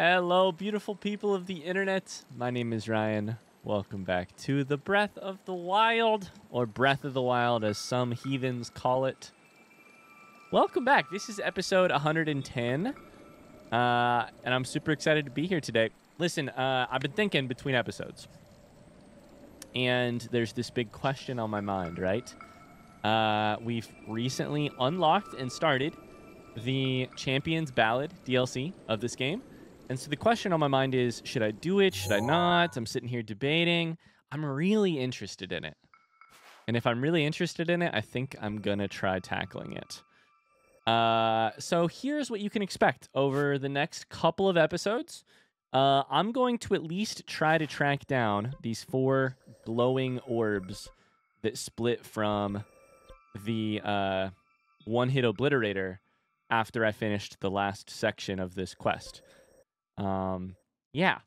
Hello, beautiful people of the internet. My name is Ryan. Welcome back to the Breath of the Wild, or Breath of the Wild as some heathens call it. Welcome back. This is episode 110, uh, and I'm super excited to be here today. Listen, uh, I've been thinking between episodes, and there's this big question on my mind, right? Uh, we've recently unlocked and started the Champions Ballad DLC of this game. And so the question on my mind is should I do it? Should I not? I'm sitting here debating. I'm really interested in it. And if I'm really interested in it, I think I'm going to try tackling it. Uh, so here's what you can expect over the next couple of episodes. Uh, I'm going to at least try to track down these four glowing orbs that split from the uh, one hit obliterator after I finished the last section of this quest. Um, yeah.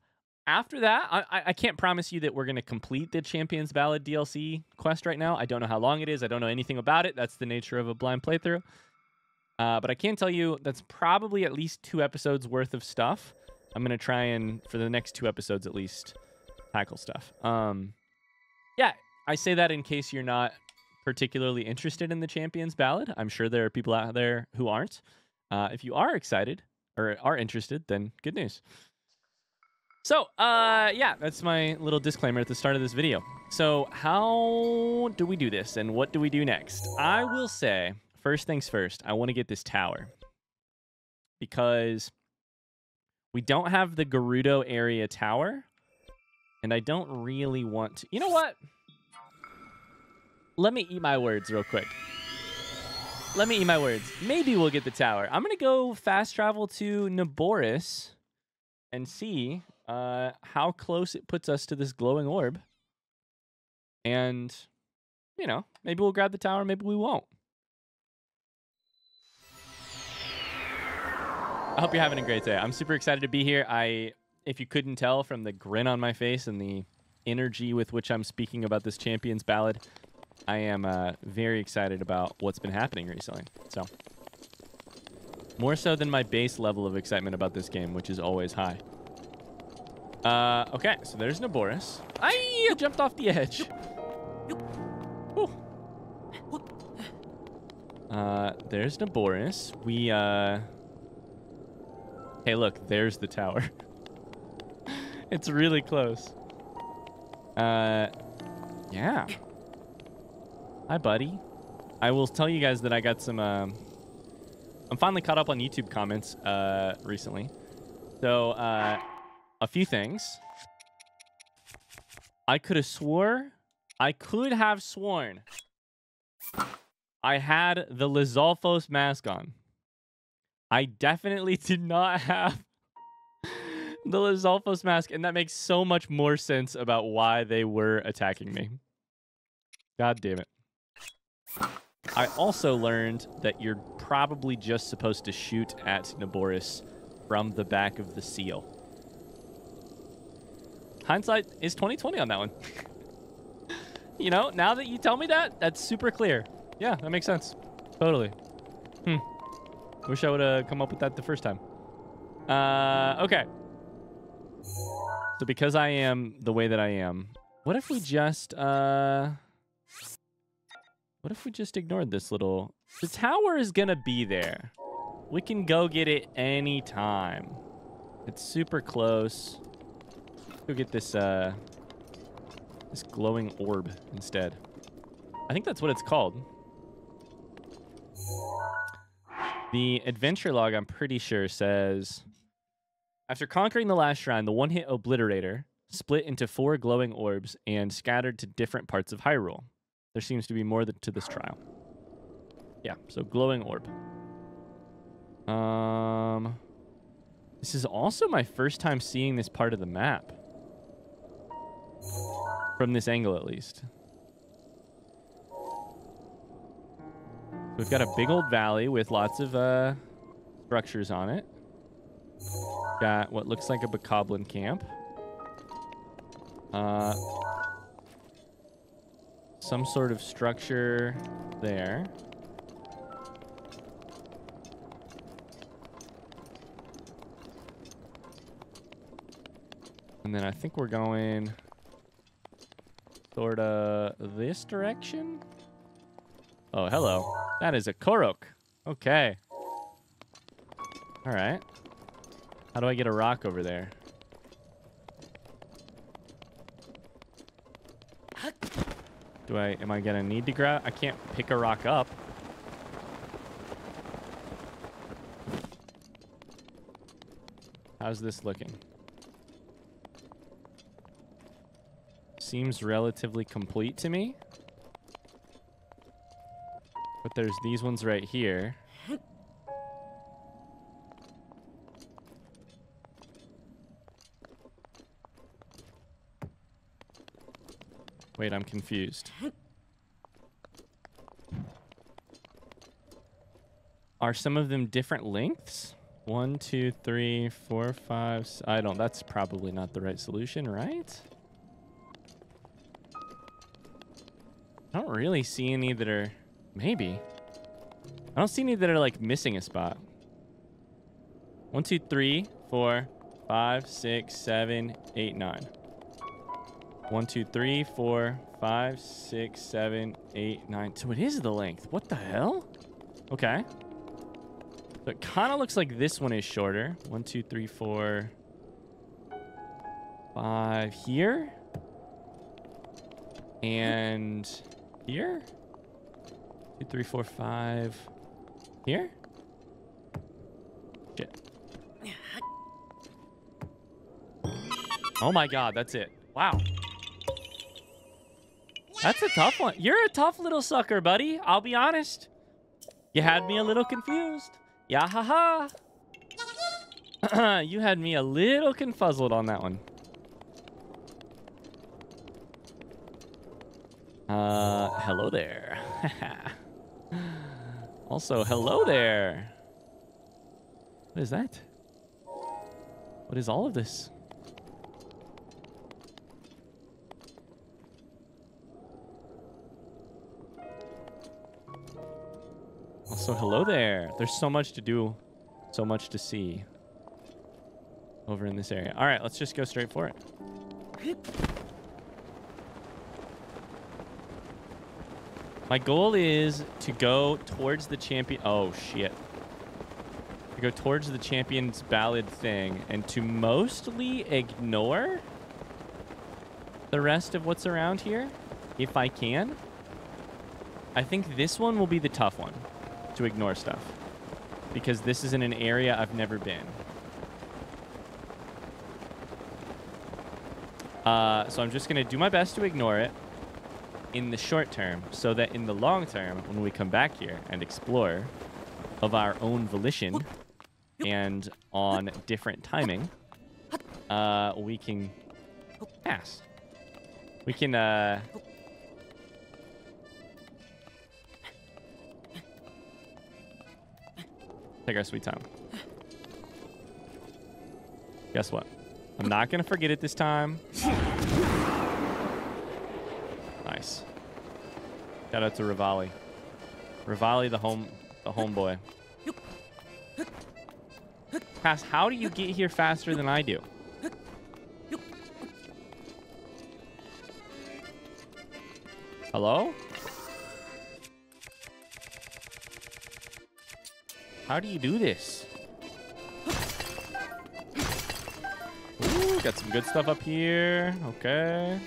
After that, I, I can't promise you that we're going to complete the Champions Ballad DLC quest right now. I don't know how long it is. I don't know anything about it. That's the nature of a blind playthrough. Uh, but I can tell you that's probably at least two episodes worth of stuff. I'm going to try and, for the next two episodes at least, tackle stuff. Um, yeah, I say that in case you're not particularly interested in the Champions Ballad. I'm sure there are people out there who aren't. Uh, if you are excited or are interested, then good news. So, uh, yeah, that's my little disclaimer at the start of this video. So, how do we do this and what do we do next? I will say, first things first, I want to get this tower because we don't have the Gerudo area tower and I don't really want to. You know what? Let me eat my words real quick. Let me eat my words. Maybe we'll get the tower. I'm going to go fast travel to Naboris and see uh, how close it puts us to this glowing orb. And, you know, maybe we'll grab the tower, maybe we won't. I hope you're having a great day. I'm super excited to be here. I, if you couldn't tell from the grin on my face and the energy with which I'm speaking about this Champions Ballad, I am uh, very excited about what's been happening recently. So, more so than my base level of excitement about this game, which is always high. Uh, okay, so there's Naboris. I jumped off the edge. Uh, there's Naboris. We, uh... Hey, look, there's the tower. it's really close. Uh, yeah. Hi, buddy. I will tell you guys that I got some. Um, I'm finally caught up on YouTube comments uh, recently. So, uh, a few things. I could have swore. I could have sworn. I had the Lizalfos mask on. I definitely did not have the Lizalfos mask, and that makes so much more sense about why they were attacking me. God damn it. I also learned that you're probably just supposed to shoot at Naboris from the back of the seal. Hindsight is 2020 on that one. you know, now that you tell me that, that's super clear. Yeah, that makes sense. Totally. Hmm. Wish I would have come up with that the first time. Uh, okay. So because I am the way that I am, what if we just, uh... What if we just ignored this little... The tower is going to be there. We can go get it anytime. It's super close. Go get this, uh... This glowing orb instead. I think that's what it's called. The adventure log, I'm pretty sure, says... After conquering the last shrine, the one-hit obliterator split into four glowing orbs and scattered to different parts of Hyrule. There seems to be more to this trial. Yeah, so glowing orb. Um, this is also my first time seeing this part of the map. From this angle, at least. We've got a big old valley with lots of uh, structures on it. Got what looks like a Bokoblin camp. Uh, some sort of structure there. And then I think we're going sort of this direction. Oh, hello. That is a Korok. Okay. All right. How do I get a rock over there? Do I, am I gonna need to grab? I can't pick a rock up. How's this looking? Seems relatively complete to me. But there's these ones right here. Wait, I'm confused. Are some of them different lengths? One, two, three, four, five. I don't. That's probably not the right solution, right? I don't really see any that are. Maybe. I don't see any that are like missing a spot. One, two, three, four, five, six, seven, eight, nine. One, two, three, four, five, six, seven, eight, nine. So it is the length. What the hell? Okay. So it kind of looks like this one is shorter. One, two, three, four, five here. And here. Two, three, four, five. Here? Shit. Oh my god, that's it. Wow. That's a tough one. You're a tough little sucker, buddy. I'll be honest. You had me a little confused. Yeah, you had me a little confuzzled on that one. Uh, hello there. also, hello there. What is that? What is all of this? Also, hello there. There's so much to do, so much to see over in this area. All right, let's just go straight for it. My goal is to go towards the champion. Oh, shit. To go towards the champion's ballad thing and to mostly ignore the rest of what's around here if I can. I think this one will be the tough one to ignore stuff because this is in an area I've never been. Uh, so I'm just going to do my best to ignore it in the short term so that in the long term, when we come back here and explore of our own volition and on different timing, uh, we can pass. We can, uh, take our sweet time. Guess what? I'm not going to forget it this time. Nice. Shout out to Revali. Revali, the home, the homeboy. Pass. How do you get here faster than I do? Hello? How do you do this? Ooh, got some good stuff up here. Okay.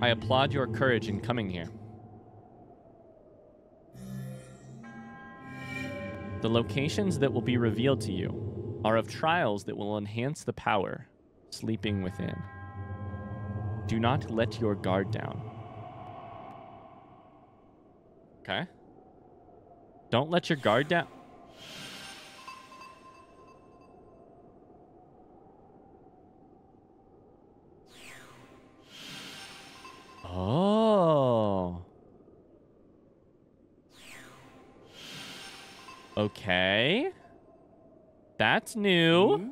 I applaud your courage in coming here. The locations that will be revealed to you are of trials that will enhance the power sleeping within. Do not let your guard down. Okay. Don't let your guard down. Oh. Okay. That's new. Hmm?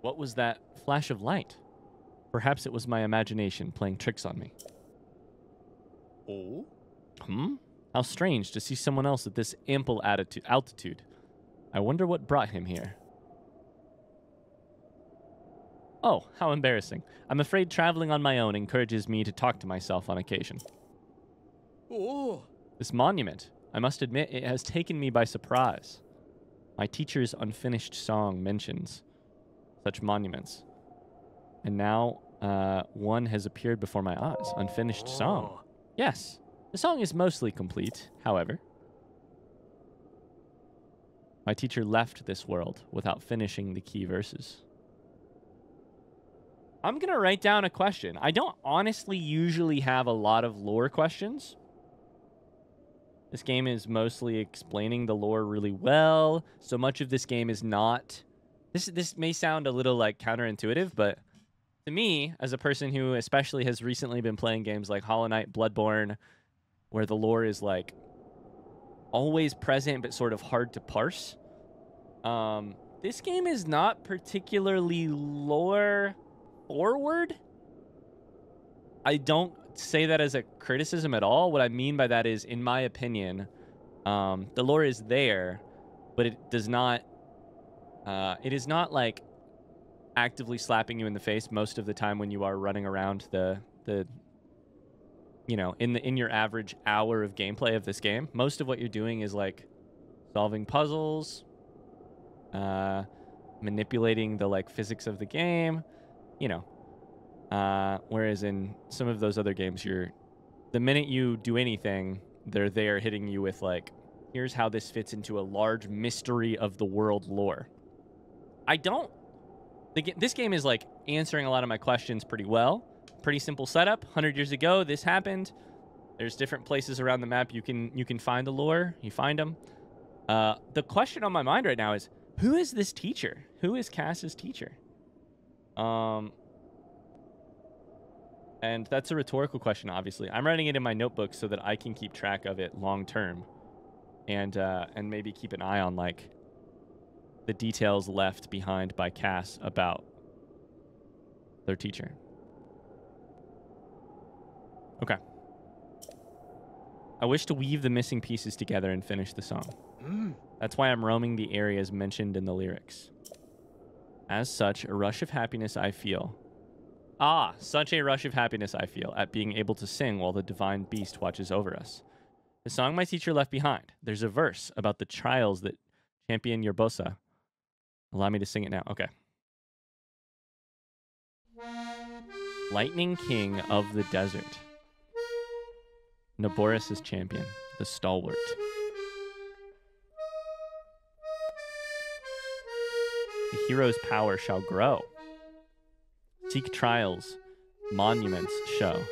What was that flash of light? Perhaps it was my imagination playing tricks on me. Oh? Hmm? How strange to see someone else at this ample altitude. I wonder what brought him here. Oh, how embarrassing. I'm afraid traveling on my own encourages me to talk to myself on occasion. Oh. This monument, I must admit, it has taken me by surprise. My teacher's unfinished song mentions such monuments. And now uh, one has appeared before my eyes. Unfinished song. Oh. Yes, the song is mostly complete, however. My teacher left this world without finishing the key verses. I'm going to write down a question. I don't honestly usually have a lot of lore questions. This game is mostly explaining the lore really well. So much of this game is not. This this may sound a little like counterintuitive, but to me, as a person who especially has recently been playing games like Hollow Knight, Bloodborne, where the lore is like always present but sort of hard to parse. Um, this game is not particularly lore forward. I don't say that as a criticism at all. What I mean by that is, in my opinion, um, the lore is there, but it does not. Uh, it is not like actively slapping you in the face most of the time when you are running around the the. You know, in the in your average hour of gameplay of this game, most of what you're doing is like solving puzzles, uh, manipulating the like physics of the game, you know. Uh, whereas in some of those other games, you're the minute you do anything, they're there hitting you with like, here's how this fits into a large mystery of the world lore. I don't. The, this game is like answering a lot of my questions pretty well. Pretty simple setup. Hundred years ago, this happened. There's different places around the map you can you can find the lore. You find them. Uh, the question on my mind right now is who is this teacher? Who is Cass's teacher? Um, and that's a rhetorical question, obviously. I'm writing it in my notebook so that I can keep track of it long term, and uh, and maybe keep an eye on like the details left behind by Cass about their teacher. Okay. I wish to weave the missing pieces together and finish the song. Mm. That's why I'm roaming the areas mentioned in the lyrics. As such, a rush of happiness I feel. Ah, such a rush of happiness I feel at being able to sing while the divine beast watches over us. The song my teacher left behind. There's a verse about the trials that champion Urbosa. Allow me to sing it now. Okay. Lightning King of the Desert. Naboris' champion, the stalwart. The hero's power shall grow. Seek trials, monuments show.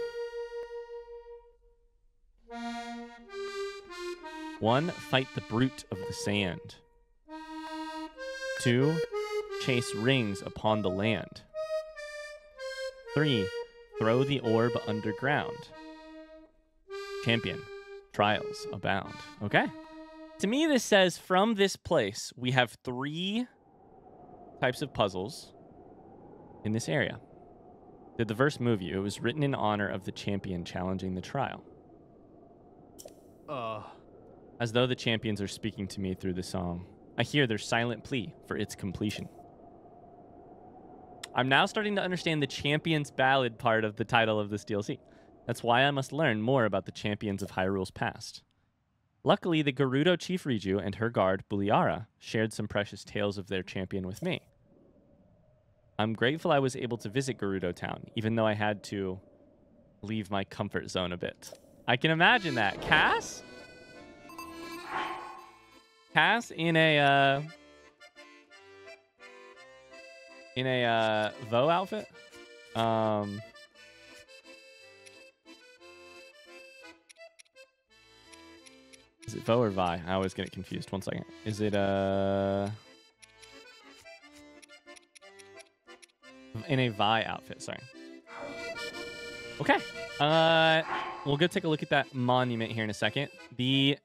One, fight the brute of the sand. Two, chase rings upon the land. Three, throw the orb underground. Champion, trials abound. Okay. To me, this says from this place, we have three types of puzzles in this area. Did the verse move you? It was written in honor of the champion challenging the trial, Uh. as though the champions are speaking to me through the song. I hear their silent plea for its completion. I'm now starting to understand the champions ballad part of the title of this DLC. That's why I must learn more about the champions of Hyrule's past. Luckily, the Gerudo Chief Riju and her guard, Buliara, shared some precious tales of their champion with me. I'm grateful I was able to visit Gerudo Town, even though I had to leave my comfort zone a bit. I can imagine that. Cass? Cass in a uh in a uh voe outfit? Um Is it voe or vai? I always get it confused. One second. Is it uh in a vai outfit, sorry. Okay. Uh we'll go take a look at that monument here in a second. The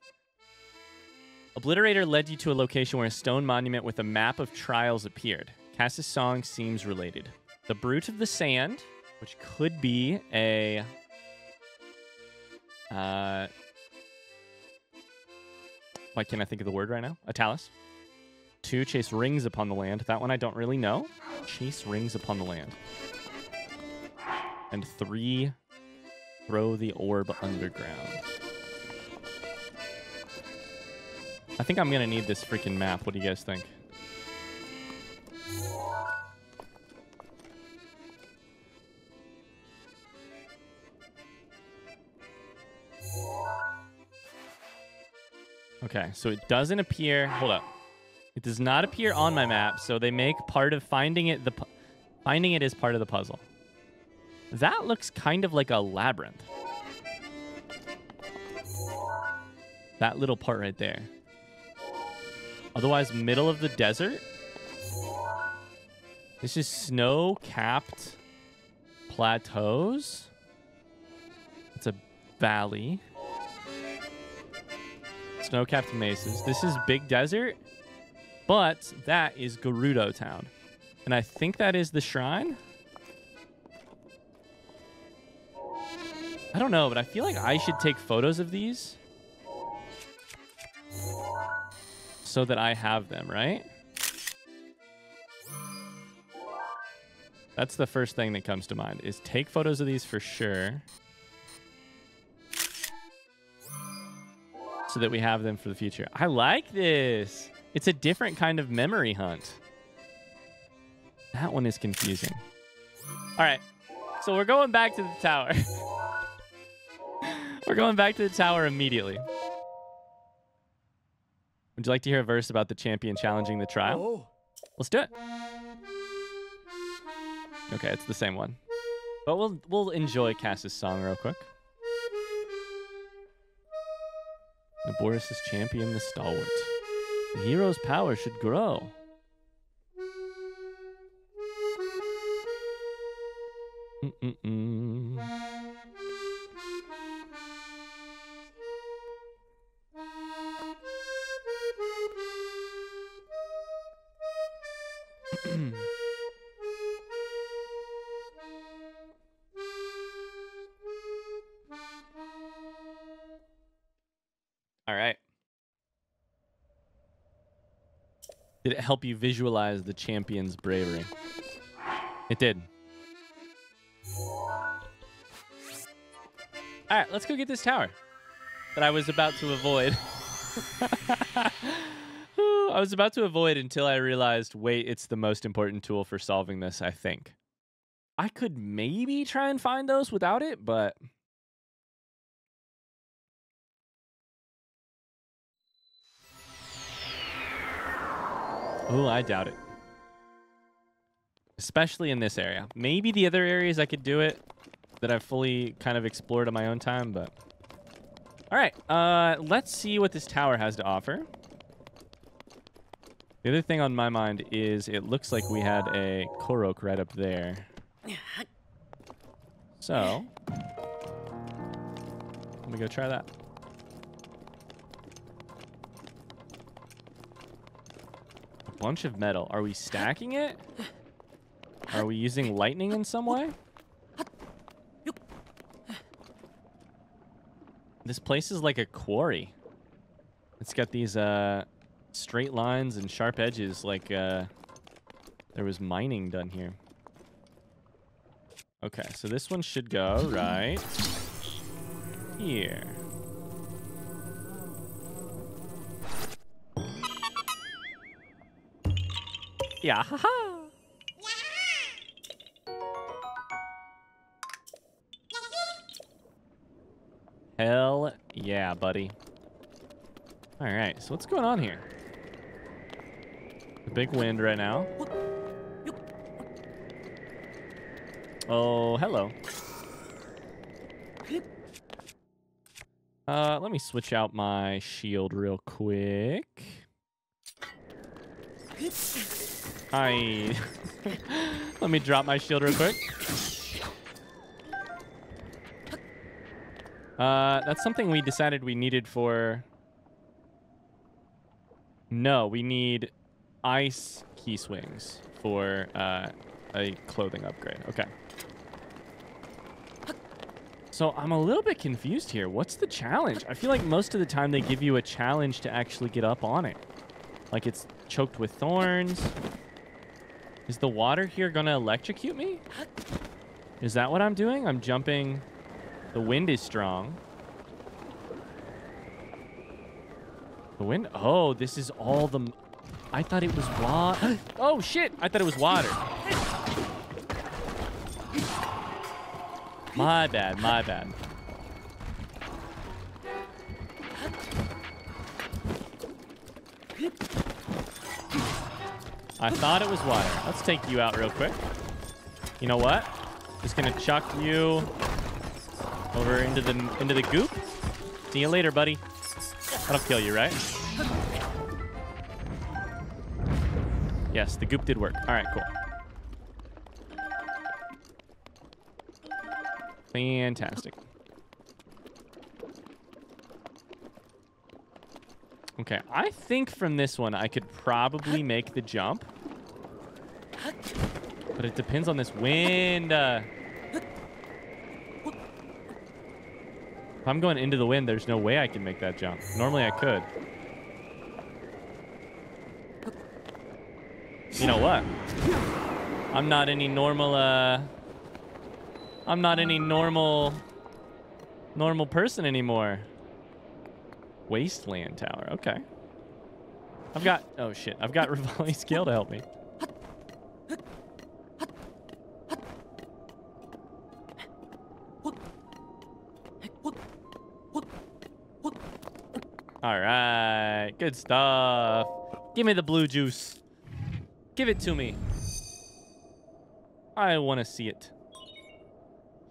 Obliterator led you to a location where a stone monument with a map of trials appeared. Cass's song seems related. The Brute of the Sand, which could be a uh, Why can't I think of the word right now? A talus. Two, chase rings upon the land. That one I don't really know. Chase rings upon the land. And three, throw the orb underground. I think I'm going to need this freaking map. What do you guys think? Okay, so it doesn't appear. Hold up. It does not appear on my map, so they make part of finding it the finding it is part of the puzzle. That looks kind of like a labyrinth. That little part right there. Otherwise, middle of the desert. This is snow-capped plateaus. It's a valley. Snow-capped mesas. This is big desert, but that is Gerudo Town. And I think that is the shrine. I don't know, but I feel like I should take photos of these so that I have them, right? That's the first thing that comes to mind is take photos of these for sure. So that we have them for the future. I like this. It's a different kind of memory hunt. That one is confusing. All right. So we're going back to the tower. we're going back to the tower immediately. Would you like to hear a verse about the champion challenging the trial? Oh. Let's do it. Okay, it's the same one. But we'll we'll enjoy Cass's song real quick. Naboris is champion the stalwart. The hero's power should grow. Mm-mm-mm. All Did it help you visualize the champion's bravery? It did. All right, let's go get this tower that I was about to avoid. I was about to avoid until I realized, wait, it's the most important tool for solving this, I think. I could maybe try and find those without it, but Oh, I doubt it. Especially in this area. Maybe the other areas I could do it that I've fully kind of explored on my own time, but... All right, uh, let's see what this tower has to offer. The other thing on my mind is it looks like we had a Korok right up there. So, let me go try that. Bunch of metal. Are we stacking it? Are we using lightning in some way? This place is like a quarry. It's got these uh, straight lines and sharp edges like uh, there was mining done here. Okay, so this one should go right here. Yeah, haha. Hell yeah, buddy. All right, so what's going on here? The big wind right now. Oh, hello. Uh, let me switch out my shield real quick. Hi. let me drop my shield real quick. Uh, that's something we decided we needed for... No, we need Ice Keese wings for uh, a clothing upgrade. Okay. So I'm a little bit confused here. What's the challenge? I feel like most of the time they give you a challenge to actually get up on it. Like it's choked with thorns. Is the water here gonna electrocute me? Is that what I'm doing? I'm jumping. The wind is strong. The wind? Oh, this is all the... I thought it was water. oh, shit. I thought it was water. My bad, my bad. I thought it was water. Let's take you out real quick. You know what? Just gonna chuck you over into the into the goop. See you later, buddy. That'll kill you, right? Yes, the goop did work. All right, cool. Fantastic. Okay, I think from this one I could probably make the jump. But it depends on this wind. Uh, if I'm going into the wind, there's no way I can make that jump. Normally I could. You know what? I'm not any normal, uh... I'm not any normal... Normal person anymore. Wasteland Tower. Okay. I've got... Oh, shit. I've got Revali's scale to help me. All right. Good stuff. Give me the blue juice. Give it to me. I want to see it.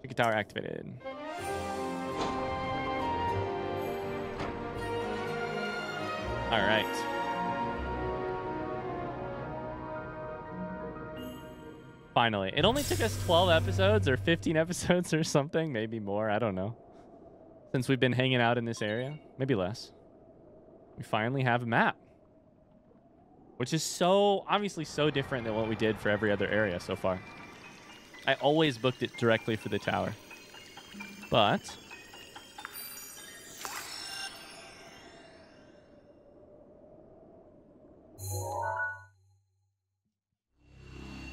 Secret tower activated. All right. Finally. It only took us 12 episodes or 15 episodes or something, maybe more, I don't know. Since we've been hanging out in this area, maybe less. We finally have a map. Which is so, obviously so different than what we did for every other area so far. I always booked it directly for the tower. But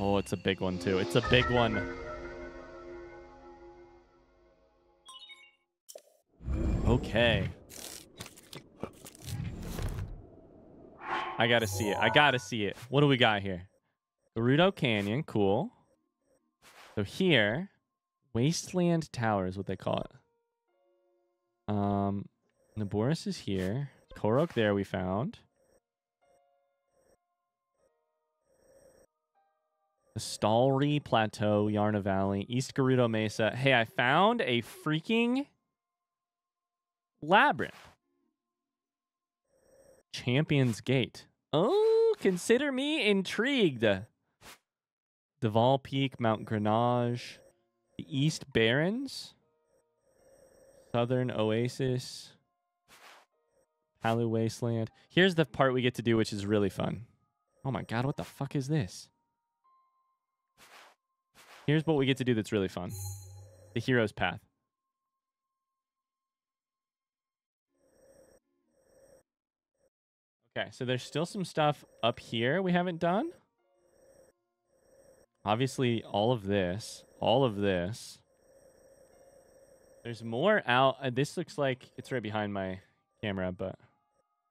Oh, it's a big one too. It's a big one. Okay. I gotta see it. I gotta see it. What do we got here? Gerudo Canyon, cool. So here, Wasteland Tower is what they call it. Um, Naboris is here. Korok there we found. Stalry Plateau, Yarna Valley, East Gerudo Mesa. Hey, I found a freaking labyrinth. Champion's Gate. Oh, consider me intrigued. Daval Peak, Mount Granajh, the East Barrens, Southern Oasis, Palu Wasteland. Here's the part we get to do, which is really fun. Oh my god, what the fuck is this? Here's what we get to do that's really fun. The hero's path. Okay, so there's still some stuff up here we haven't done. Obviously, all of this, all of this. There's more out. Uh, this looks like it's right behind my camera, but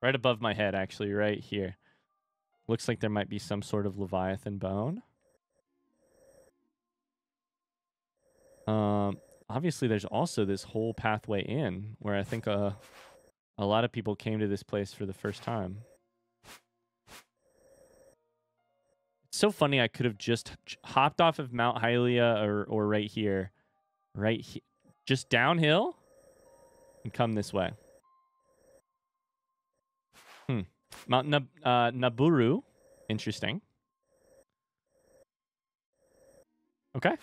right above my head, actually, right here. Looks like there might be some sort of Leviathan bone. Um, obviously, there's also this whole pathway in where I think uh, a lot of people came to this place for the first time. It's so funny. I could have just hopped off of Mount Hylia or, or right here, right he- just downhill and come this way. Hmm. Mount Nab- uh, Nabooru. Interesting. Okay.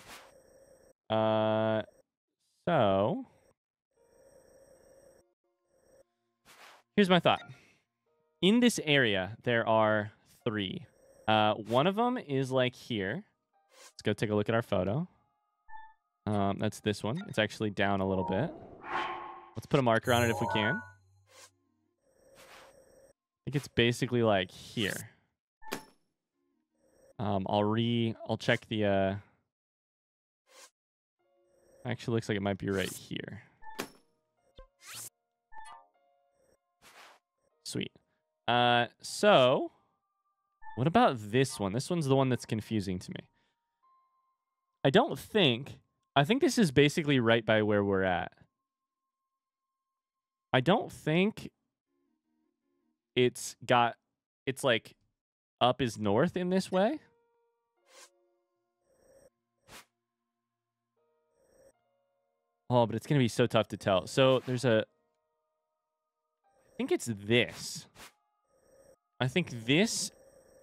Uh, so here's my thought. In this area, there are three. Uh, one of them is like here. Let's go take a look at our photo. Um, that's this one. It's actually down a little bit. Let's put a marker on it if we can. I think it's basically like here. Um, I'll re, I'll check the, uh, actually looks like it might be right here. Sweet. Uh, so what about this one? This one's the one that's confusing to me. I don't think, I think this is basically right by where we're at. I don't think it's got, it's like up is north in this way. Oh, but it's going to be so tough to tell. So there's a, I think it's this. I think this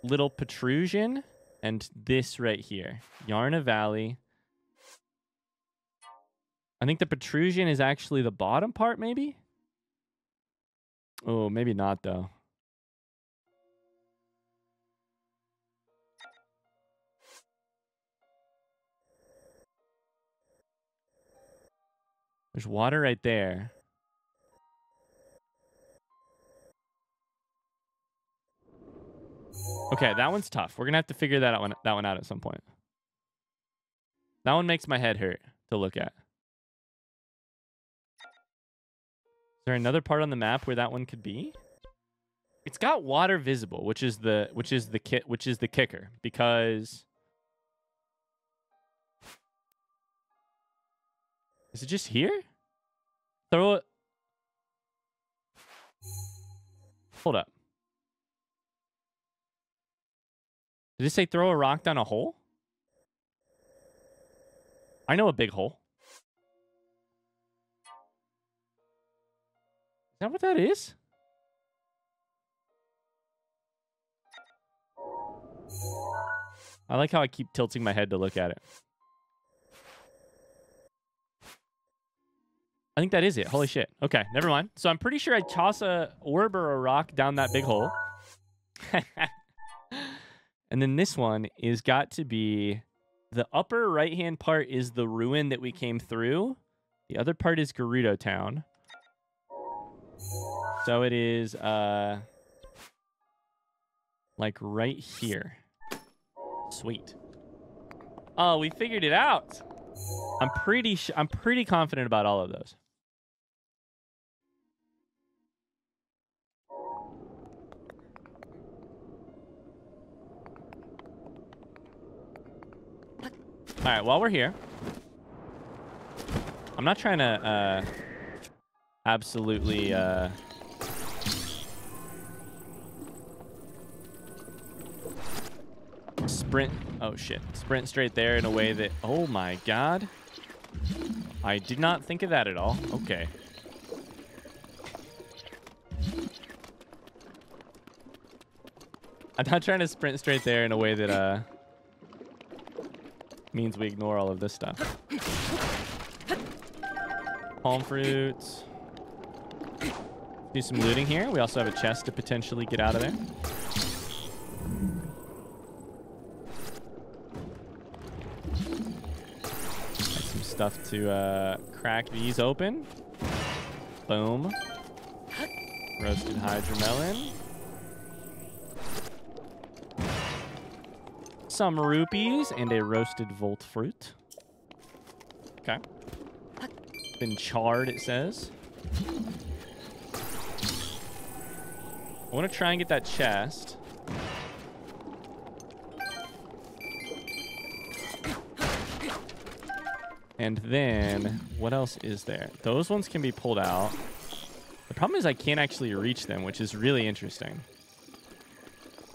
little protrusion and this right here. Yarna Valley. I think the protrusion is actually the bottom part, maybe? Oh, maybe not, though. There's water right there. Okay, that one's tough. We're gonna have to figure that one that one out at some point. That one makes my head hurt to look at. Is there another part on the map where that one could be? It's got water visible, which is the which is the kit which is the kicker because Is it just here? Throw it. Hold up. Did it say throw a rock down a hole? I know a big hole. Is that what that is? I like how I keep tilting my head to look at it. I think that is it. Holy shit. Okay, never mind. So I'm pretty sure I toss a orb or a rock down that big hole. and then this one is got to be the upper right hand part is the ruin that we came through. The other part is Gerudo Town. So it is uh like right here. Sweet. Oh, we figured it out. I'm pretty I'm pretty confident about all of those. All right, while we're here, I'm not trying to uh, absolutely uh, sprint. Oh shit! Sprint straight there in a way that. Oh my god! I did not think of that at all. Okay. I'm not trying to sprint straight there in a way that uh means we ignore all of this stuff. Palm fruits. Do some looting here. We also have a chest to potentially get out of there. Got some stuff to uh, crack these open. Boom. Roasted hydromelon. Some rupees and a roasted volt fruit. Okay. Been charred, it says. I want to try and get that chest. And then, what else is there? Those ones can be pulled out. The problem is I can't actually reach them, which is really interesting.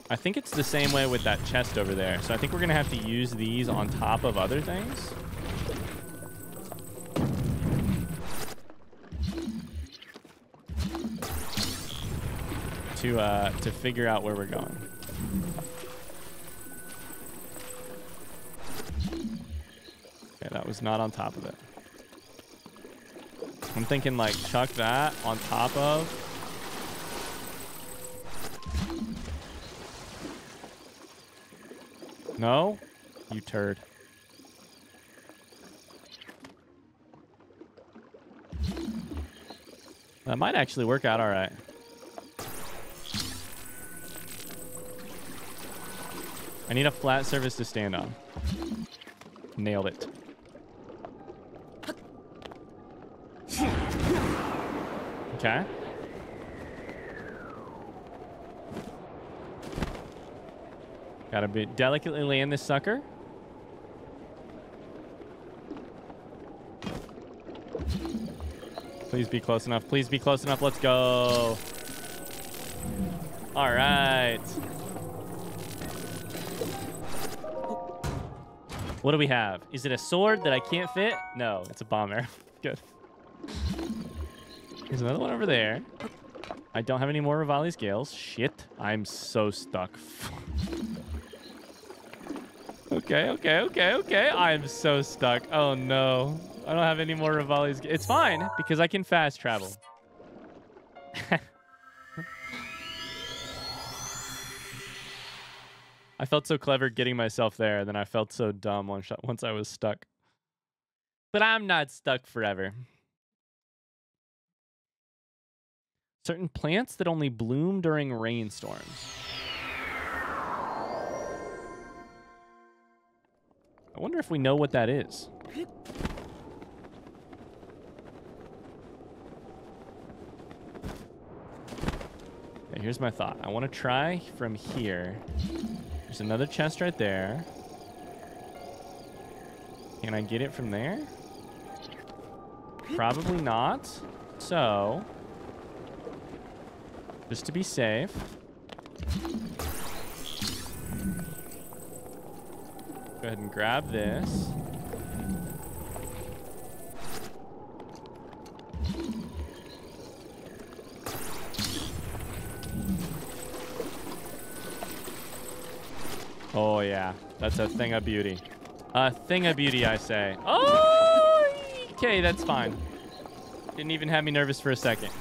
I think it's the same way with that chest over there. So I think we're going to have to use these on top of other things. To, uh, to figure out where we're going. Okay, that was not on top of it. I'm thinking like chuck that on top of No? You turd. That might actually work out all right. I need a flat surface to stand on. Nailed it. Okay. Gotta be delicately land this sucker. Please be close enough. Please be close enough. Let's go. All right. What do we have? Is it a sword that I can't fit? No, it's a bomber. Good. There's another one over there. I don't have any more Revali's Gales. Shit. I'm so stuck. okay, okay, okay, okay. I'm so stuck. Oh, no. I don't have any more Revali's. It's fine, because I can fast travel. I felt so clever getting myself there, then I felt so dumb once once I was stuck. But I'm not stuck forever. Certain plants that only bloom during rainstorms. I wonder if we know what that is. Okay, here's my thought. I want to try from here. There's another chest right there. Can I get it from there? Probably not. So, just to be safe. Go ahead and grab this. Oh, yeah. That's a thing of beauty. A thing of beauty, I say. Oh, okay, that's fine. Didn't even have me nervous for a second.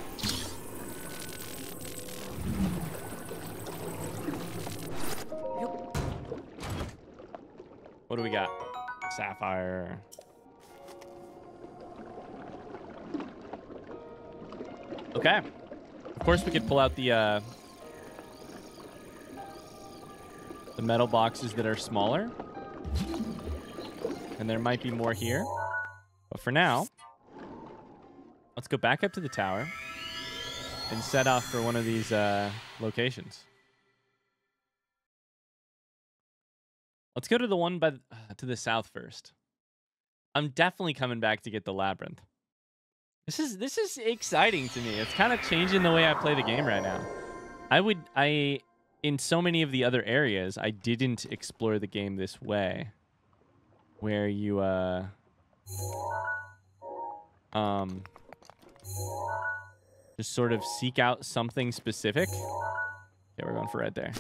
Sapphire. Okay. Of course, we could pull out the uh, the metal boxes that are smaller. And there might be more here. But for now, let's go back up to the tower and set off for one of these uh, locations. Let's go to the one by uh, to the south first. I'm definitely coming back to get the labyrinth. This is this is exciting to me. It's kind of changing the way I play the game right now. I would I in so many of the other areas, I didn't explore the game this way, where you uh um just sort of seek out something specific. Yeah, we're going for right there,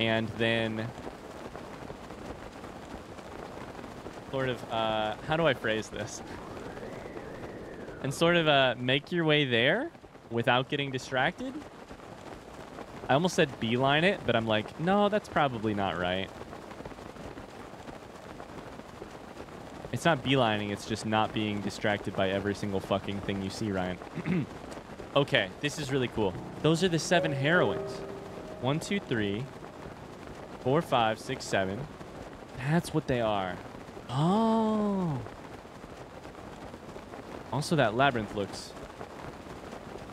and then sort of uh how do I phrase this? And sort of uh make your way there without getting distracted I almost said beeline it, but I'm like, no, that's probably not right. It's not beelining, it's just not being distracted by every single fucking thing you see, Ryan. okay, this is really cool. Those are the seven heroines. One, two, three, four, five, six, seven. That's what they are. Oh. Also, that labyrinth looks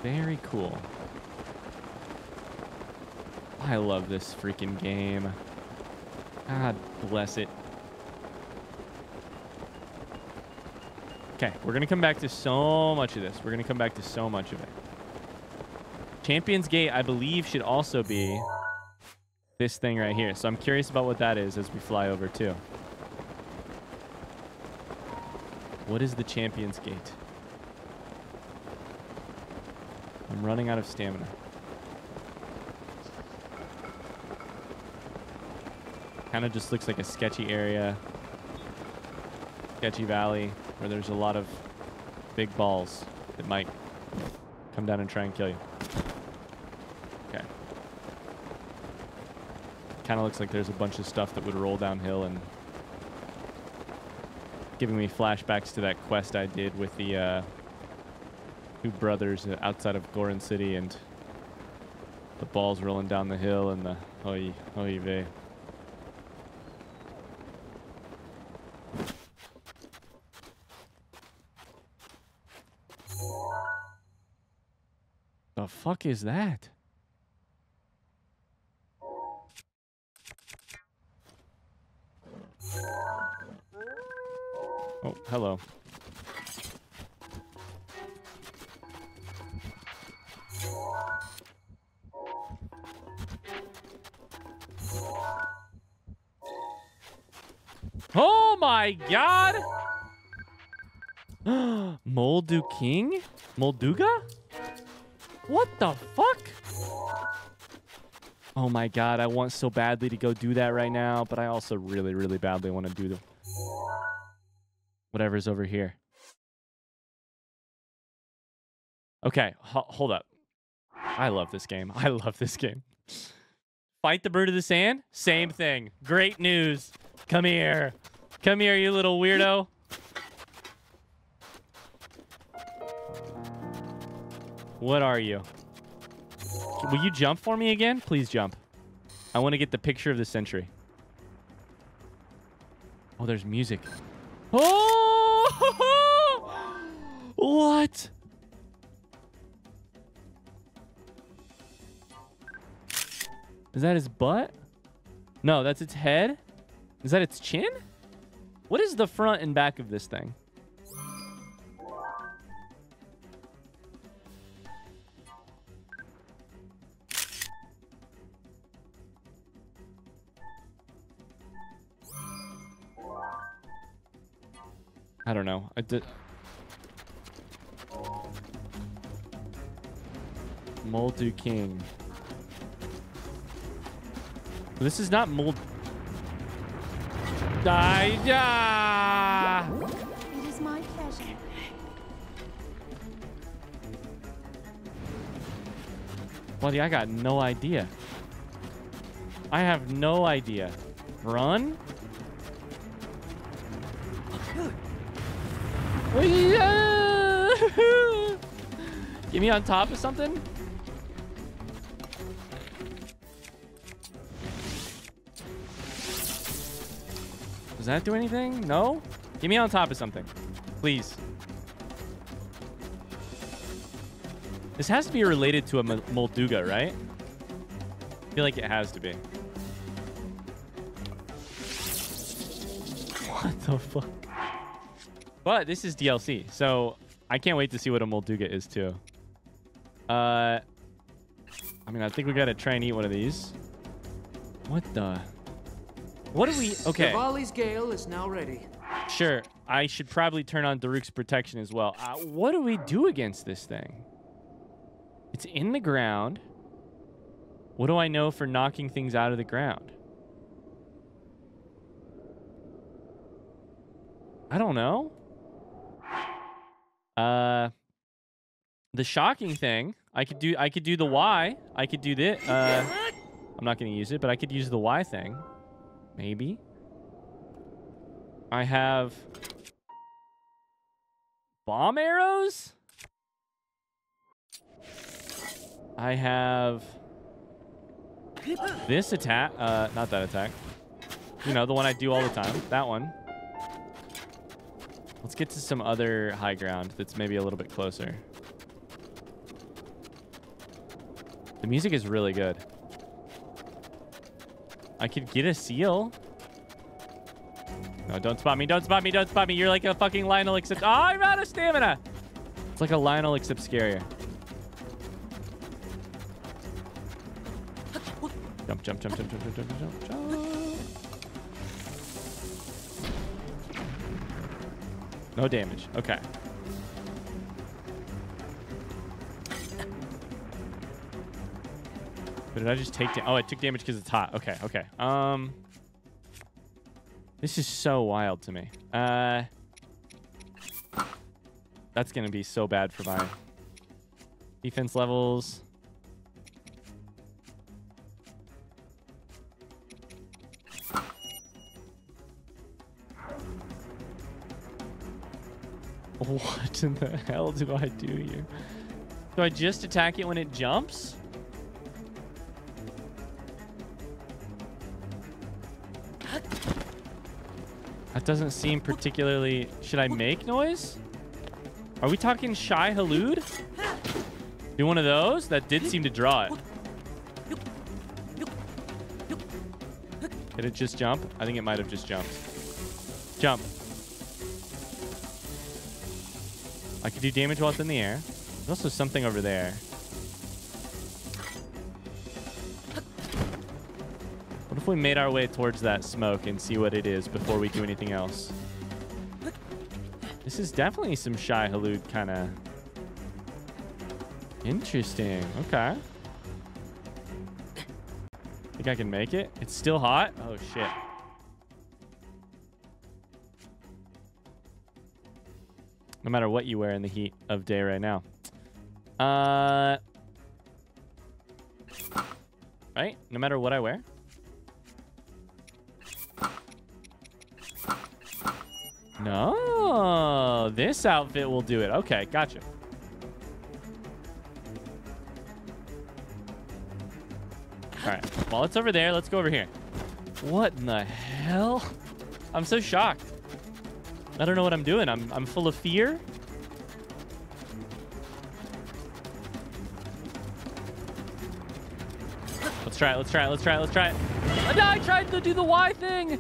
very cool. I love this freaking game. God bless it. Okay, we're going to come back to so much of this. We're going to come back to so much of it. Champions Gate, I believe, should also be this thing right here. So I'm curious about what that is as we fly over, too. What is the Champions Gate? I'm running out of stamina. Kind of just looks like a sketchy area. Sketchy valley where there's a lot of big balls that might come down and try and kill you. Okay. Kind of looks like there's a bunch of stuff that would roll downhill and giving me flashbacks to that quest I did with the uh, two brothers outside of Goron City, and the ball's rolling down the hill, and the oy oy. The fuck is that? Hello. Oh my god! Moldu King? Molduga? What the fuck? Oh my god, I want so badly to go do that right now, but I also really, really badly want to do the whatever's over here. Okay, ho- hold up. I love this game. I love this game. Fight the bird of the sand? Same thing. Great news. Come here. Come here, you little weirdo. What are you? Will you jump for me again? Please jump. I want to get the picture of the century. Oh, there's music. Oh! What? Is that his butt? No, that's its head. Is that its chin? What is the front and back of this thing? I don't know. I did. Molduking. This is not mold. Die, die. It is my pleasure. Buddy, I got no idea. I have no idea. Run? Get me on top of something? Does that do anything? No? Get me on top of something. Please. This has to be related to a Molduga, right? I feel like it has to be. What the fuck? But this is DLC, so I can't wait to see what a Molduga is too. Uh, I mean, I think we gotta try and eat one of these. What the? What do we? Okay, Revali's Gale is now ready. sure. I should probably turn on Daruk's protection as well. Uh, what do we do against this thing? It's in the ground. What do I know for knocking things out of the ground? I don't know. Uh, the shocking thing, I could do. I could do the Y. I could do this. Uh, I'm not going to use it, but I could use the Y thing. Maybe. I have bomb arrows. I have this attack. Uh, not that attack. You know, the one I do all the time. That one. Let's get to some other high ground that's maybe a little bit closer. The music is really good. I could get a seal. No, don't spot me. Don't spot me. Don't spot me. You're like a fucking Lynel except... Oh, I'm out of stamina. It's like a Lynel except scarier. Jump, jump, jump, jump, jump, jump, jump, jump, jump. No damage. Okay. Did I just take... Da oh, I took damage because it's hot. Okay, okay. Um... This is so wild to me. Uh... That's going to be so bad for my defense levels. What in the hell do I do here? Do I just attack it when it jumps? Doesn't seem particularly... Should I make noise? Are we talking Shai-Hulud? Do one of those? That did seem to draw it. Did it just jump? I think it might have just jumped. Jump. I could do damage while it's in the air. There's also something over there. We made our way towards that smoke and see what it is before we do anything else? This is definitely some Shai-Hulud kind of... Interesting. Okay. Think I can make it? It's still hot? Oh, shit. No matter what you wear in the heat of day right now. Uh... Right? No matter what I wear? No, this outfit will do it. Okay, gotcha. All right, while it's over there, let's go over here. What in the hell? I'm so shocked. I don't know what I'm doing. I'm, I'm full of fear. Let's try it. Let's try it. Let's try it. Let's try it. Oh, no, I tried to do the Y thing.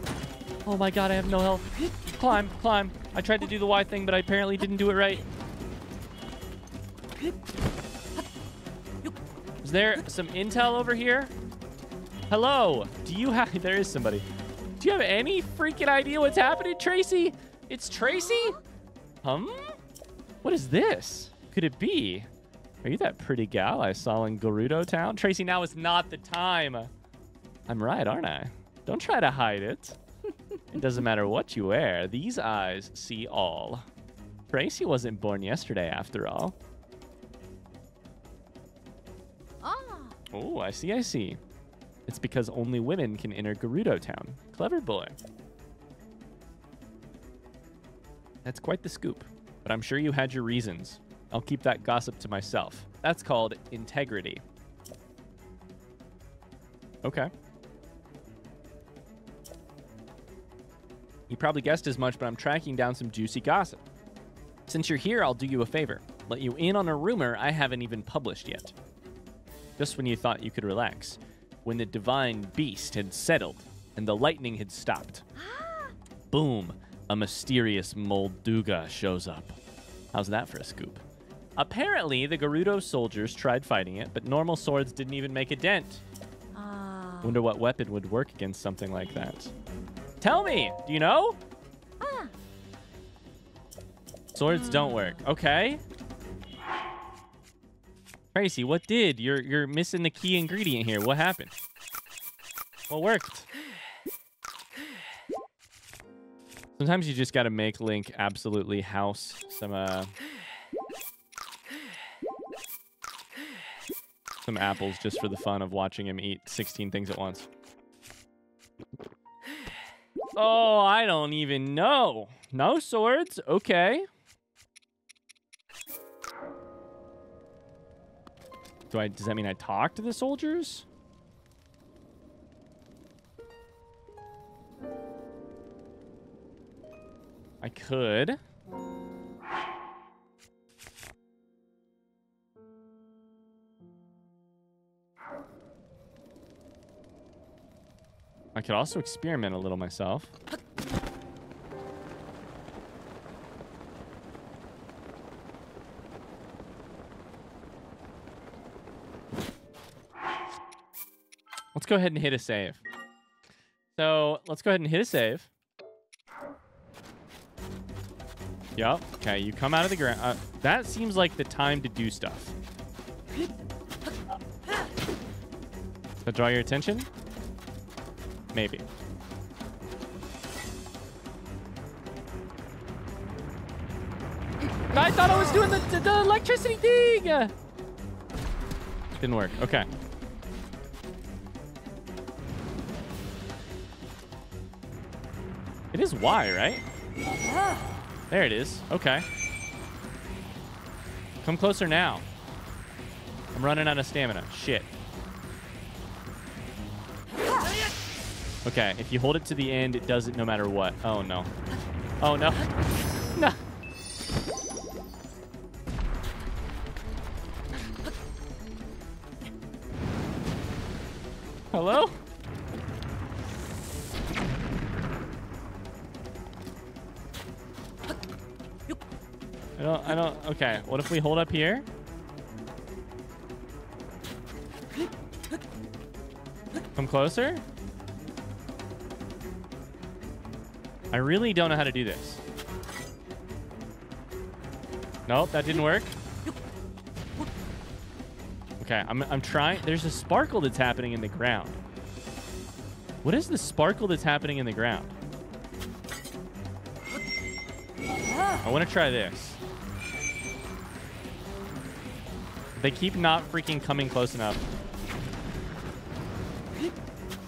Oh my god, I have no health. Climb, climb. I tried to do the Y thing, but I apparently didn't do it right. Is there some intel over here? Hello. Do you have... There is somebody. Do you have any freaking idea what's happening, Tracy? It's Tracy? Um? What is this? Could it be? Are you that pretty gal I saw in Gerudo Town? Tracy, now is not the time. I'm right, aren't I? Don't try to hide it. It doesn't matter what you wear. These eyes see all. Tracy wasn't born yesterday, after all. Ah, Oh, I see, I see. It's because only women can enter Gerudo Town. Clever boy. That's quite the scoop, but I'm sure you had your reasons. I'll keep that gossip to myself. That's called integrity. Okay. You probably guessed as much, but I'm tracking down some juicy gossip. Since you're here, I'll do you a favor. Let you in on a rumor I haven't even published yet. Just when you thought you could relax, when the divine beast had settled and the lightning had stopped. Boom, a mysterious Molduga shows up. How's that for a scoop? Apparently, the Gerudo soldiers tried fighting it, but normal swords didn't even make a dent. ah, Wonder what weapon would work against something like that. Tell me, do you know? ah. Swords don't work. Okay. Tracy, what did? You're you're missing the key ingredient here. What happened? What worked? Sometimes you just gotta make Link absolutely house some uh some apples just for the fun of watching him eat 16 things at once. Oh, I don't even know. No swords. Okay. Do I does that mean I talk to the soldiers? I could. I could also experiment a little myself. Let's go ahead and hit a save. So let's go ahead and hit a save. Yep. Okay, you come out of the ground. Uh, that seems like the time to do stuff. Does that draw your attention? The, electricity thing. Didn't work. Okay. It is Y, right? There it is. Okay. Come closer now. I'm running out of stamina. Shit. Okay, if you hold it to the end, it does it no matter what. Oh, no. Oh, no. What if we hold up here? Come closer? I really don't know how to do this. Nope, that didn't work. Okay, I'm, I'm trying. There's a sparkle that's happening in the ground. What is the sparkle that's happening in the ground? I want to try this. They keep not freaking coming close enough.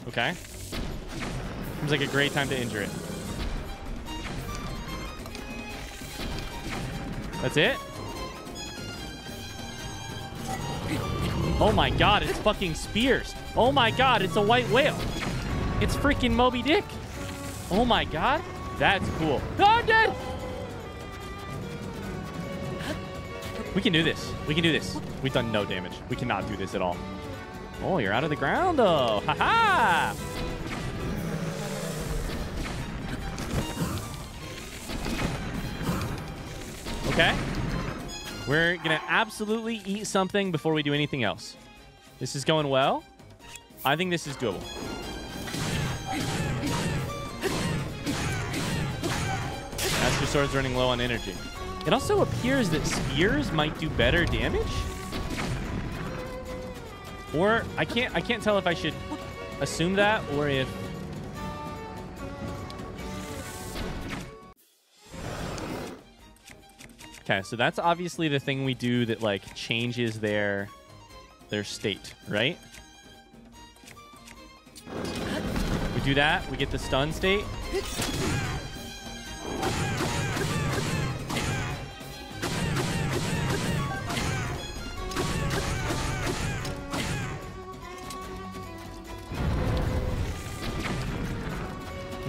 Okay. Seems like a great time to injure it. That's it? Oh my god, it's fucking spears. Oh my god, it's a white whale. It's freaking Moby Dick. Oh my god. That's cool. Oh, I'm dead. We can do this. We can do this. We've done no damage. We cannot do this at all. Oh, you're out of the ground, though. Ha ha! Okay. We're going to absolutely eat something before we do anything else. This is going well. I think this is doable. Master Sword's running low on energy. It also appears that spears might do better damage. Or I can't I can't tell if I should assume that or if Okay, so that's obviously the thing we do that like changes their their state, right? We do that, we get the stun state.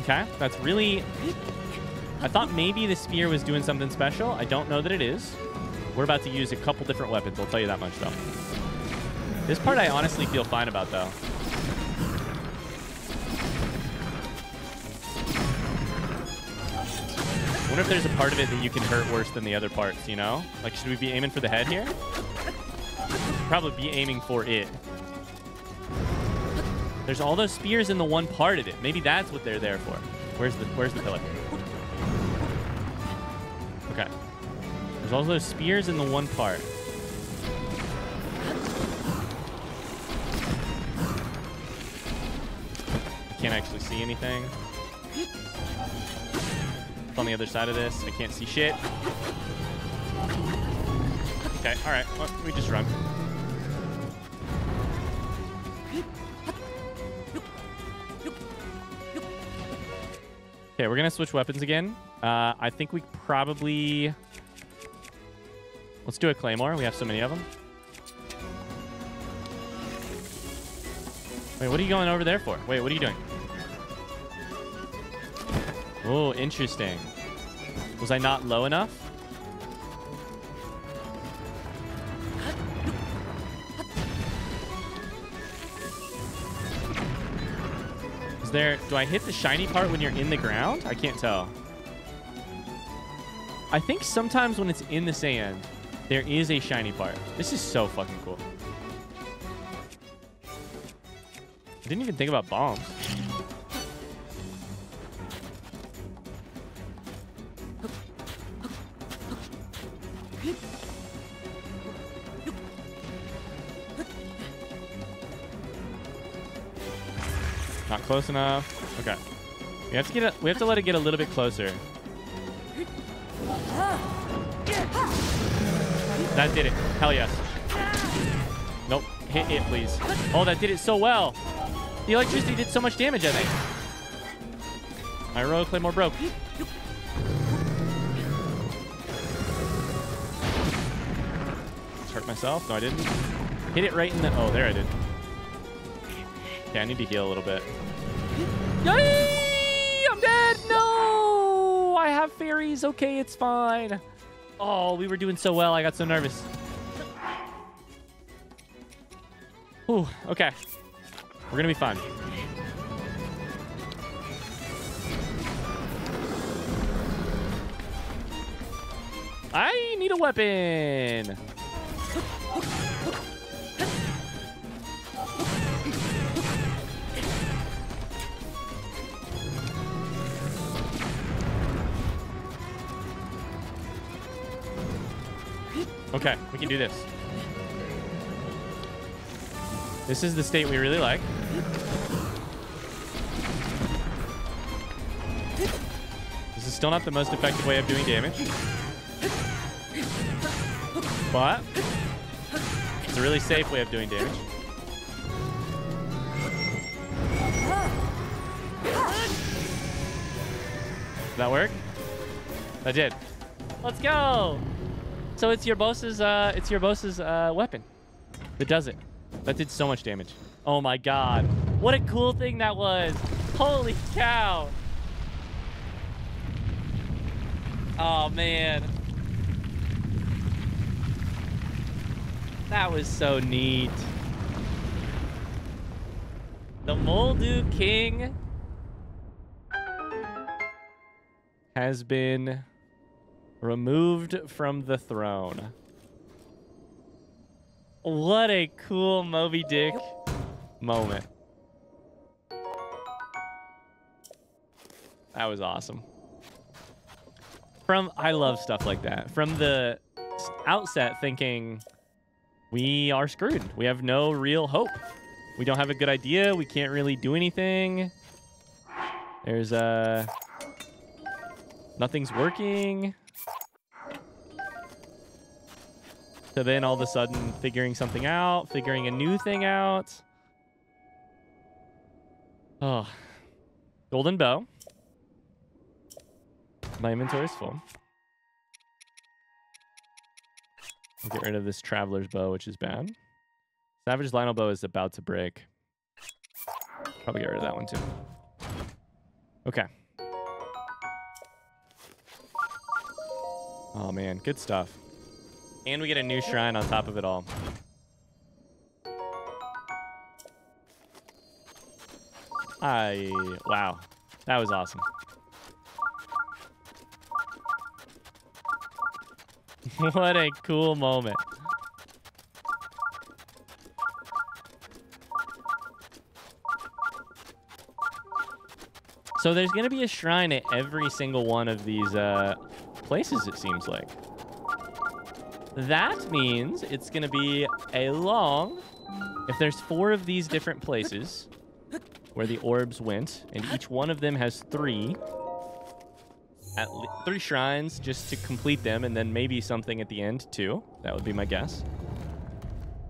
Okay, that's really... I thought maybe the spear was doing something special. I don't know that it is. We're about to use a couple different weapons. I'll tell you that much, though. This part I honestly feel fine about, though. I wonder if there's a part of it that you can hurt worse than the other parts, you know? Like, should we be aiming for the head here? Probably be aiming for it. There's all those spears in the one part of it. Maybe that's what they're there for. Where's the Where's the pillar? Okay. There's all those spears in the one part. I can't actually see anything. It's on the other side of this. I can't see shit. Okay, alright. Well, we just run. Okay, we're gonna switch weapons again. Uh, I think we probably... Let's do a claymore. We have so many of them. Wait, what are you going over there for? Wait, what are you doing? Oh, interesting. Was I not low enough? There... Do I hit the shiny part when you're in the ground? I can't tell. I think sometimes when it's in the sand, there is a shiny part. This is so fucking cool. I didn't even think about bombs. Close enough. Okay. We have to get a, we have to let it get a little bit closer. That did it. Hell yes. Nope. Hit it, please. Oh, that did it so well. The electricity did so much damage, I think. My royal claymore broke. almost hurt myself. No, I didn't. Hit it right in the... Oh, there I did. Okay, I need to heal a little bit. Yay! I'm dead! No! I have fairies. Okay, it's fine. Oh, we were doing so well. I got so nervous. Ooh, okay. We're gonna be fine. I need a weapon. Okay, we can do this. This is the state we really like. This is still not the most effective way of doing damage. But it's a really safe way of doing damage. Did that work? That did. Let's go. So it's your boss's uh it's your boss's uh weapon that does it. That did so much damage. Oh my god. What a cool thing that was. Holy cow. Oh man. That was so neat. The Molduking has been removed from the throne. What a cool Moby Dick moment. That was awesome. From I love stuff like that. From the outset thinking we are screwed. We have no real hope. We don't have a good idea. We can't really do anything. There's uh nothing's working. To then all of a sudden figuring something out, figuring a new thing out. Oh. Golden bow. My inventory is full. I'll get rid of this traveler's bow, which is bad. Savage Lynel bow is about to break. Probably get rid of that one too. Okay. Oh man, good stuff. And we get a new shrine on top of it all. I wow. That was awesome. what a cool moment. So there's going to be a shrine at every single one of these uh, places, it seems like. That means it's going to be a long... If there's four of these different places where the orbs went, and each one of them has three, at three shrines just to complete them, and then maybe something at the end too. That would be my guess.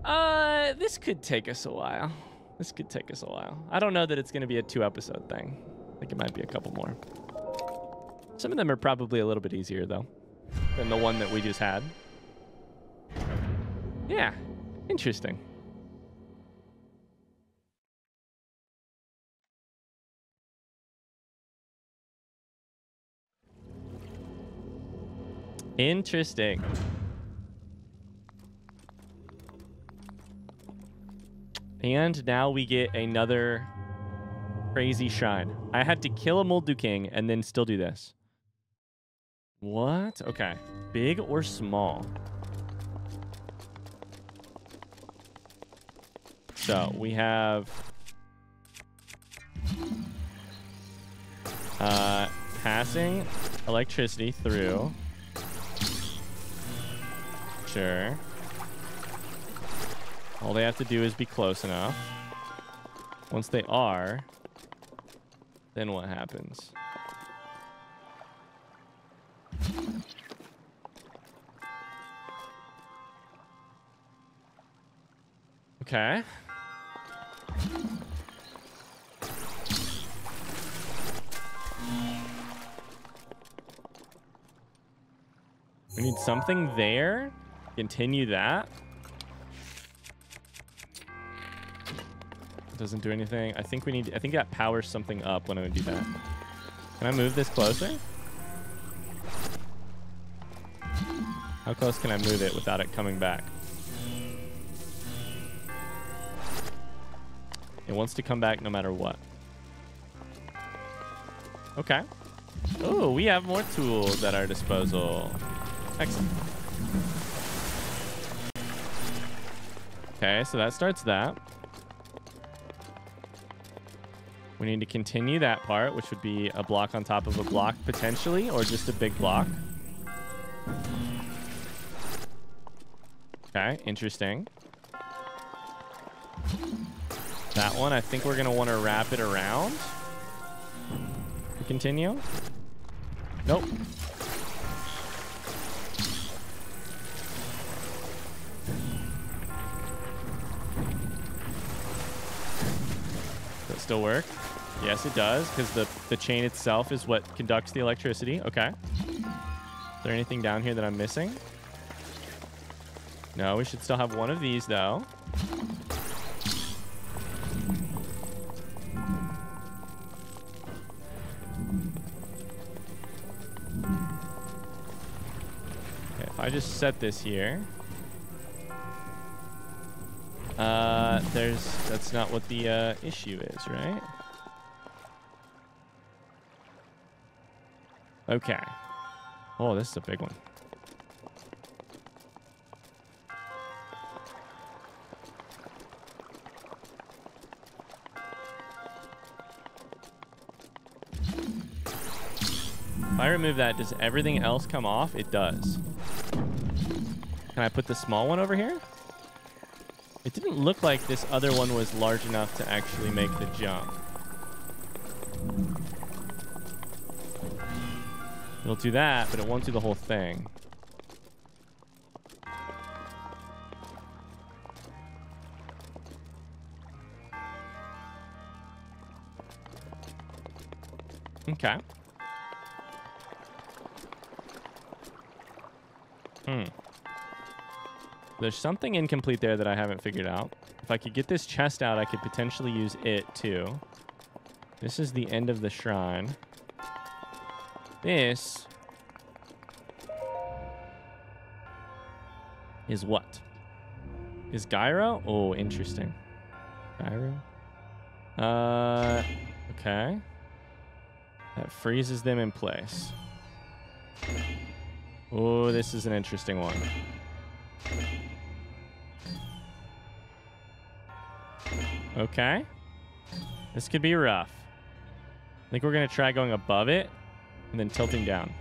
Uh, this could take us a while. This could take us a while. I don't know that it's going to be a two episode thing. I think it might be a couple more. Some of them are probably a little bit easier though than the one that we just had. Yeah, interesting. Interesting. And now we get another crazy shrine. I had to kill a Molduking and then still do this. What? Okay. Big or small? So we have uh, passing electricity through. Sure. All they have to do is be close enough. Once they are, then what happens? Okay. We need something there. Continue that. Doesn't do anything. I think we need, I think that powers something up when I do that. Can I move this closer? How close can I move it without it coming back? It wants to come back no matter what. Okay. Oh, we have more tools at our disposal. Excellent. Okay, so that starts that. We need to continue that part, which would be a block on top of a block potentially, or just a big block. Okay, interesting. That one, I think we're going to want to wrap it around. Continue. Nope. Does it still work? Yes, it does, because the, the chain itself is what conducts the electricity. Okay. Is there anything down here that I'm missing? No, we should still have one of these, though. I just set this here. Uh, there's, that's not what the uh, issue is, right? Okay. Oh, this is a big one. If I remove that, does everything else come off? It does. Can I put the small one over here? It didn't look like this other one was large enough to actually make the jump. It'll do that, but it won't do the whole thing. There's something incomplete there that I haven't figured out. If I could get this chest out, I could potentially use it too. This is the end of the shrine. This is what? Is gyro? Oh, interesting. Gyro? Uh, okay. That freezes them in place. Oh, this is an interesting one. Okay. This could be rough. I think we're going to try going above it and then tilting down.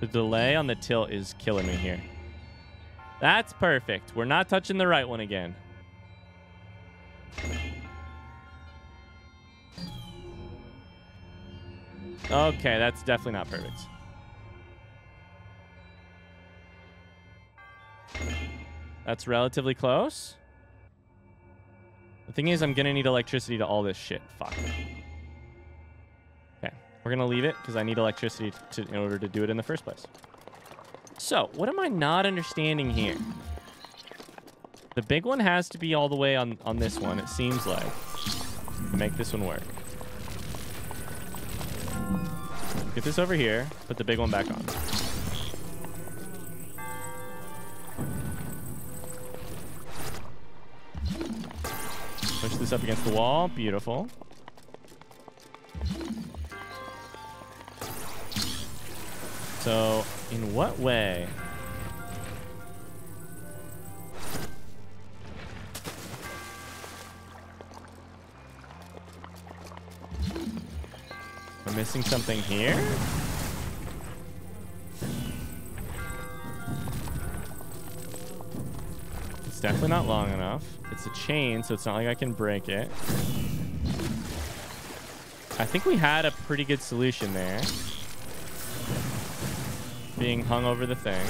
The delay on the tilt is killing me here. That's perfect. We're not touching the right one again. Okay, that's definitely not perfect. That's relatively close. The thing is, I'm going to need electricity to all this shit. Fuck. Okay, we're going to leave it because I need electricity to, in order to do it in the first place. So, what am I not understanding here? The big one has to be all the way on, on this one, it seems like, make this one work. Get this over here, put the big one back on. Push this up against the wall. Beautiful. So, in what way? I'm missing something here? It's definitely not long enough. It's a chain, so it's not like I can break it. I think we had a pretty good solution there. Being hung over the thing.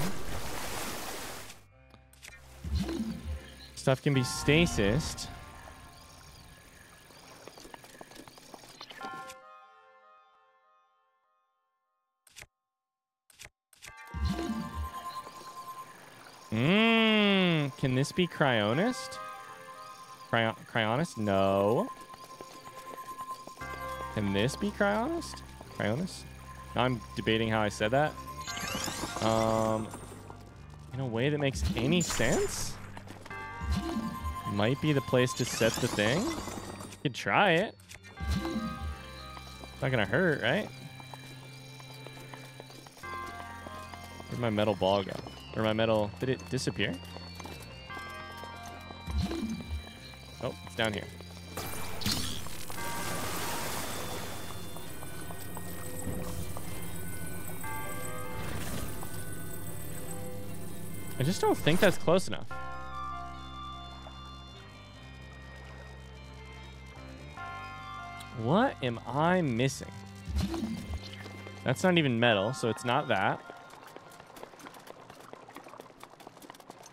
Stuff can be stasised. Mmm. Can this be Cryonist? Cryo Cryonist? No. Can this be Cryonist? Cryonist? I'm debating how I said that. Um, in a way that makes any sense? Might be the place to set the thing. You Could try it. Not gonna hurt, right? Where'd my metal ball go? Or my metal... Did it disappear? Down here. I just don't think that's close enough. What am I missing? That's not even metal, so it's not that.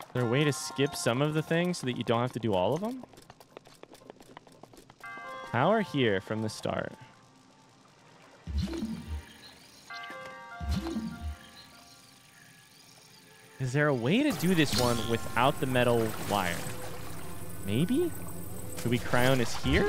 Is there a way to skip some of the things so that you don't have to do all of them? Power here from the start. Is there a way to do this one without the metal wire? Maybe? Could we Cryonis here?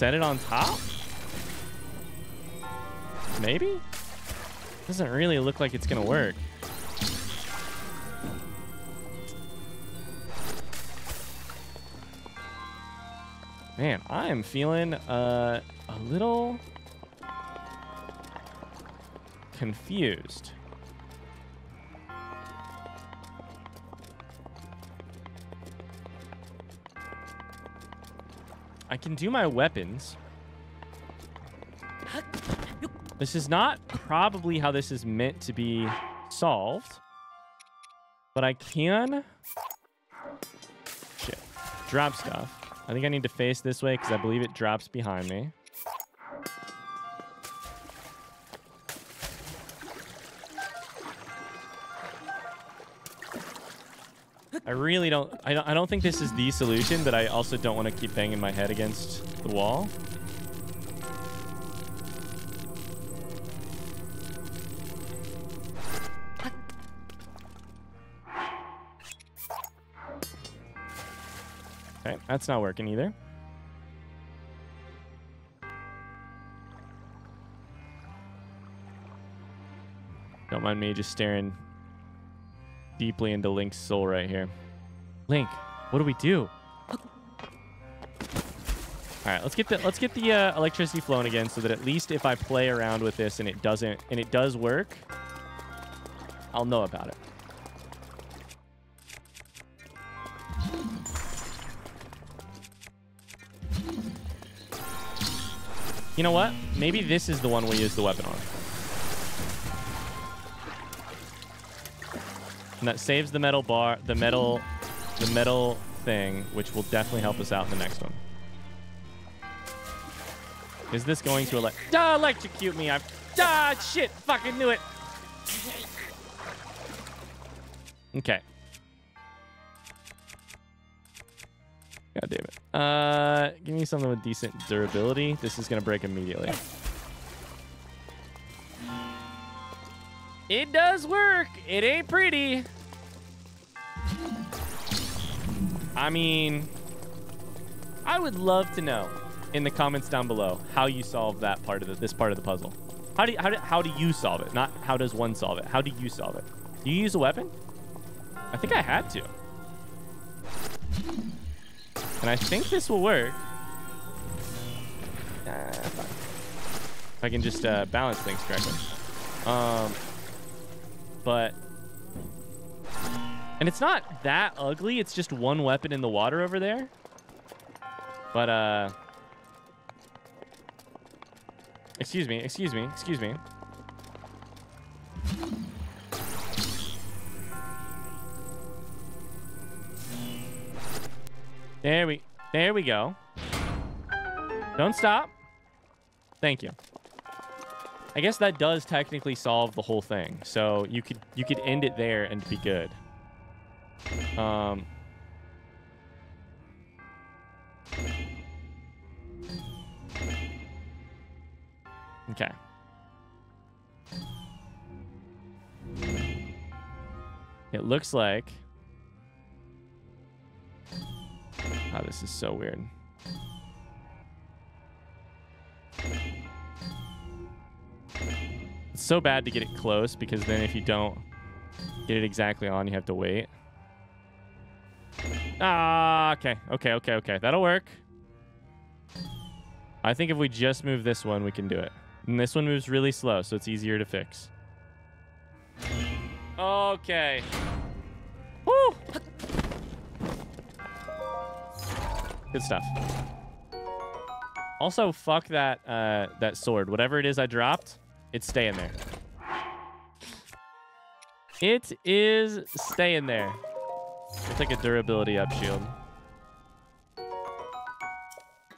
Set it on top? Maybe? Doesn't really look like it's gonna work. Man, I am feeling uh, a little confused. I can do my weapons. This is not probably how this is meant to be solved. But I can... Shit. Drop stuff. I think I need to face this way because I believe it drops behind me. I really don't I, don't. I don't think this is the solution, but I also don't want to keep banging my head against the wall. Okay, that's not working either. Don't mind me just staring deeply into Link's soul right here. Link, what do we do? All right, let's get the let's get the uh, electricity flowing again, so that at least if I play around with this and it doesn't and it does work, I'll know about it. You know what? Maybe this is the one we use the weapon on. And that saves the metal bar, the metal, the metal thing, which will definitely help us out in the next one. Is this going to elect? Ah, electrocute me! I've ah shit! Fucking knew it. Okay. God damn it. Uh, give me something with decent durability. This is gonna break immediately. It does work. It ain't pretty. I mean, I would love to know in the comments down below how you solve that part of the, this part of the puzzle. How do you, how do, how do you solve it? Not how does one solve it. How do you solve it? Do you use a weapon? I think I had to. And I think this will work. Uh, if I can just uh, balance things correctly. Um, but... And it's not that ugly. It's just one weapon in the water over there. But, uh... Excuse me, excuse me, excuse me. There we, there we go. Don't stop. Thank you. I guess that does technically solve the whole thing. So you could you could end it there and be good. Um. Okay. It looks like. Oh, this is so weird. It's so bad to get it close because then if you don't get it exactly on, you have to wait. Ah, okay, okay, okay, okay. That'll work. I think if we just move this one, we can do it. And this one moves really slow, so it's easier to fix. Okay. Woo! Good stuff. Also, fuck that uh, that sword. Whatever it is I dropped, it's staying there. It is staying there. It's like a durability up shield.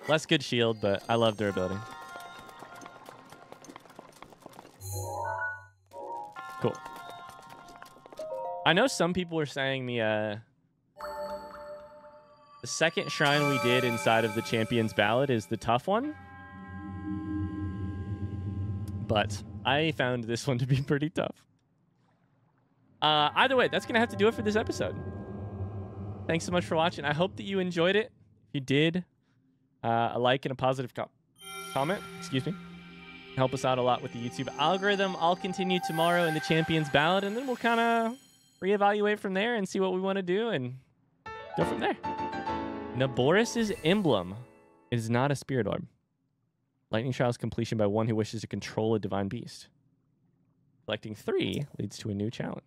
Less good shield, but I love durability. Cool. I know some people were saying the uh, the second shrine we did inside of the Champion's Ballad is the tough one. But I found this one to be pretty tough. Uh, either way, that's going to have to do it for this episode. Thanks so much for watching. I hope that you enjoyed it. If you did, uh, a like and a positive co- comment, excuse me, help us out a lot with the YouTube algorithm. I'll continue tomorrow in the Champions Ballad, and then we'll kind of reevaluate from there and see what we want to do and go from there. Naboris' emblem is not a spirit orb. Lightning Trials completion by one who wishes to control a divine beast. Collecting three leads to a new challenge.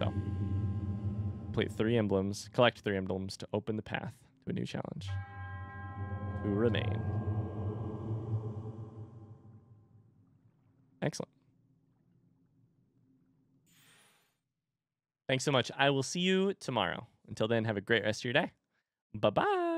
So, complete three emblems, collect three emblems to open the path to a new challenge. To remain. Excellent. Thanks so much. I will see you tomorrow. Until then, have a great rest of your day. Bye bye.